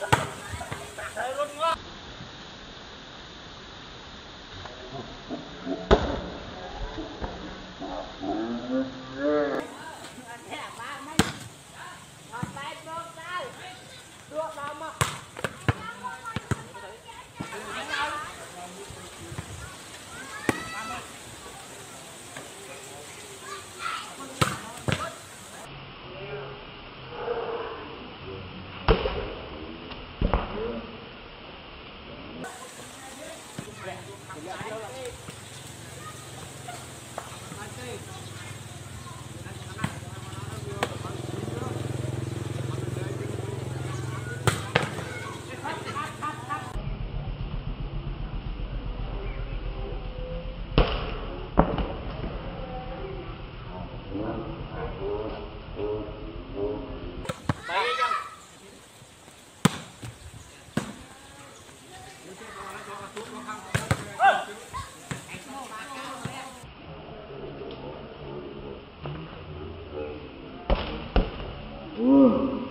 Ơ! Whoa.